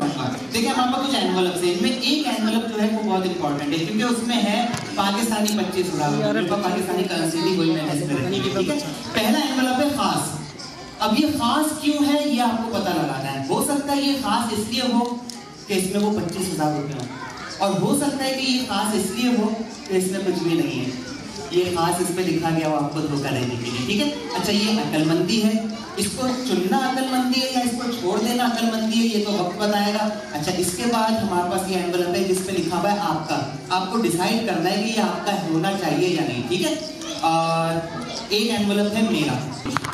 देखिए हमारे पास कुछ एनवलप है इनमें एक एनवलप जो है वो बहुत इंपॉर्टेंट है क्योंकि उसमें है पाकिस्तानी पच्चीस हज़ार पाकिस्तानी करेंसी हुई मैंने ठीक है? पहला एनवलप है खास। अब ये खास क्यों है ये आपको पता लगाना है। हो सकता है ये खास इसलिए हो कि इसमें वो पच्चीस हज़ार रुपये हो और हो सकता है कि ये खास इसलिए हो कि इसमें कुछ भी नहीं है। ये खास इस पे लिखा गया वो आपको धोखा देने के लिए ठीक है? अच्छा ये अकलमंदी है इसको चुनना अकलमंदी देना अकलमंदी है, ये तो वक्त बताएगा। अच्छा इसके बाद हमारे पास ये एनवलप है जिसपे लिखा हुआ है आपका। आपको डिसाइड करना है कि ये आपका होना चाहिए या नहीं, ठीक है? और एक एनवलप है मेरा।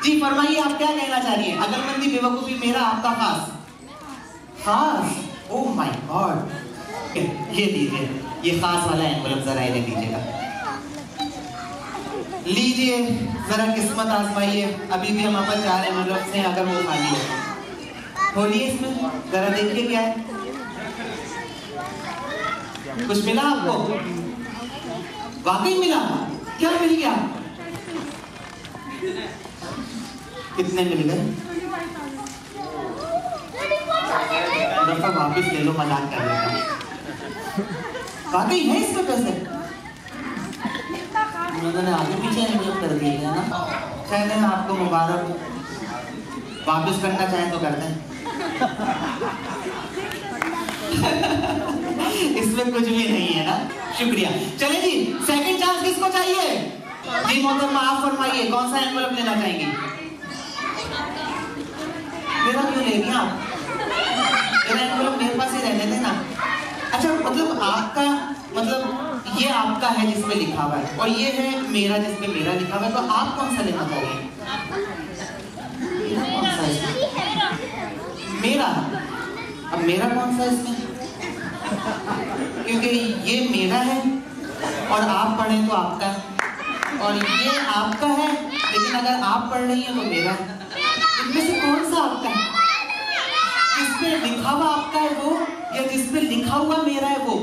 जी, फरमाइए, आप क्या कहना चाह रही हैं? अकलमंदी बेवकूफ़ी मेरा, आपका खास? खास? ओ माय गॉड ये लीजिए ये खास वाला एनवलप जरा इन्हें दीजिएगा। लीजिए, जरा किस्मत आजमाइए। अभी भी हमारे पास चार एनवलप्स हैं अगर वो खाली है। खोलिए इसमें? जरा देखिए क्या है? कुछ मिला आपको? वाकई मिला? क्या मिल गया? कितने मिल गए? दफ़ा वापिस ले लो, मज़ाक कर लेता वाकई है इसमें पैसे? उन्होंने आगे पीछे एनवलप कर दिया है ना? शायद आपको मुबारक। वापस करना चाहें तो कर दें इसमें कुछ भी नहीं है ना? शुक्रिया। चले जी सेकंड चांस किसको चाहिए? जी, मोहतरमा आप फरमाइए, कौन सा एनवलप लेना चाहेंगे? मेरा क्यों ले आप? मेरा एनवलप मेरे पास ही रहने देना। अच्छा मतलब आपका मतलब ये आपका है जिसमें लिखा हुआ है, और ये है मेरा जिसमें मेरा लिखा हुआ है तो आप कौन सा लेना चाहेंगे? मेरा? अब मेरा कौन सा इसमें? क्योंकि ये मेरा है और आप पढ़ें तो आपका है। और ये आपका है, लेकिन अगर आप पढ़ रही हैं तो मेरा है। इनमें से कौन सा आपका है? जिसपे लिखा हुआ आपका है वो, या जिसपे लिखा हुआ मेरा है वो?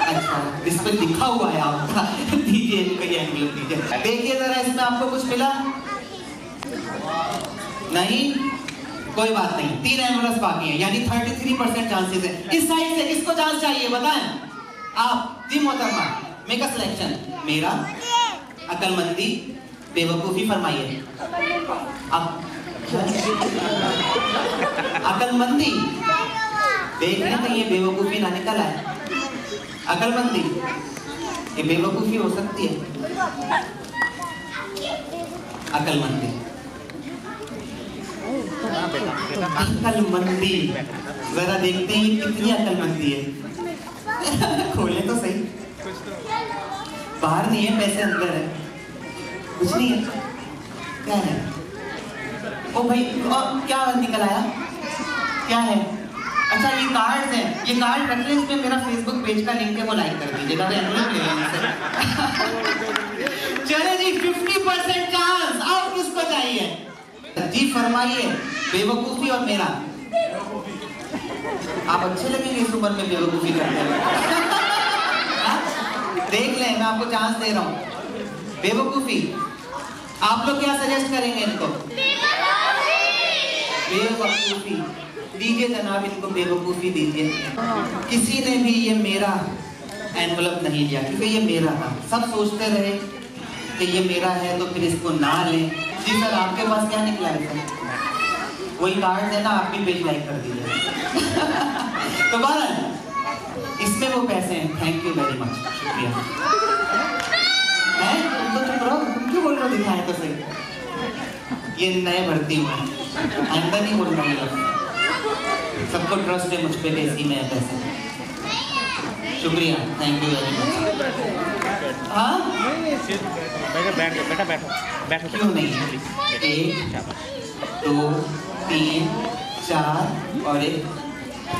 अच्छा इस पे लिखा हुआ है आपका। दीजिए दीजिए। देखिए जरा इसमें आपको कुछ मिला? नहीं? कोई बात नहीं, तीन एंबुलेंस बाकी है, यानी 33 परसेंट चांसेस है। इस साइड से किसको चांस चाहिए, बताएँ। आप, जी मोहतरमा मेक अ सिलेक्शन मेरा अकलमंदी बेवकूफ़ी फरमाइए। अब अकलमंदी देख रहे हैं ये बेवकूफ़ी ना निकल आए। अकलमंदी, ये बेवकूफ़ी हो सकती है। अकलमंदी। अकलमंदी जरा देखते हैं कितनी अकलमंदी है। खोले तो सही। बाहर नहीं है, पैसे अंदर है। कुछ नहीं है। क्या है? ओ भाई और क्या निकल आया? क्या है? अच्छा ये कार्ड है। ये कार्ड रख लें, इसमें मेरा फेसबुक पेज का लिंक है, वो लाइक कर दीजिएगा चले जी 50 परसेंट चांस अब किसको चाहिए जी फरमाइए, बेवकूफ़ी और मेरा। आप अच्छे लगेंगे इस उम्र में बेवकूफ़ी करते हैं? देख लें, मैं आपको चांस दे रहा हूँ। बेवकूफ़ी। आप लोग क्या सजेस्ट करेंगे इनको? बेवकूफ़ी। दीजिए जनाब, इनको बेवकूफ़ी दीजिए। किसी ने भी ये मेरा एनवलप नहीं लिया, क्योंकि ये मेरा था। सब सोचते रहे कि ये मेरा है तो फिर इसको ना लें। जी सर, आपके पास क्या निकला है सर? वही कार्ड है ना आप भी पेज लाइक कर दीजिए तो बहरहाल इसमें वो पैसे हैं। थैंक यू वेरी मच शुक्रिया। हैं? तुम तो चुप रहो। तुम क्यों बोल रहे हो दिखाएँ तो सही? ये नए भर्ती हुए आइंदा नहीं बोल रहे सबको ट्रस्ट है, मुझ पर इसी में पैसे। शुक्रिया। थैंक यू वेरी मच हाँ? बैठो बेटा बैठो बैठो क्यों नहीं? एक दो तीन चार और एक।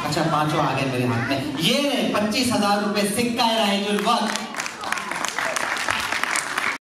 अच्छा पाँचों आ गए मेरे हाथ में। ये पच्चीस हज़ार रुपए सिक्का है जो वक्त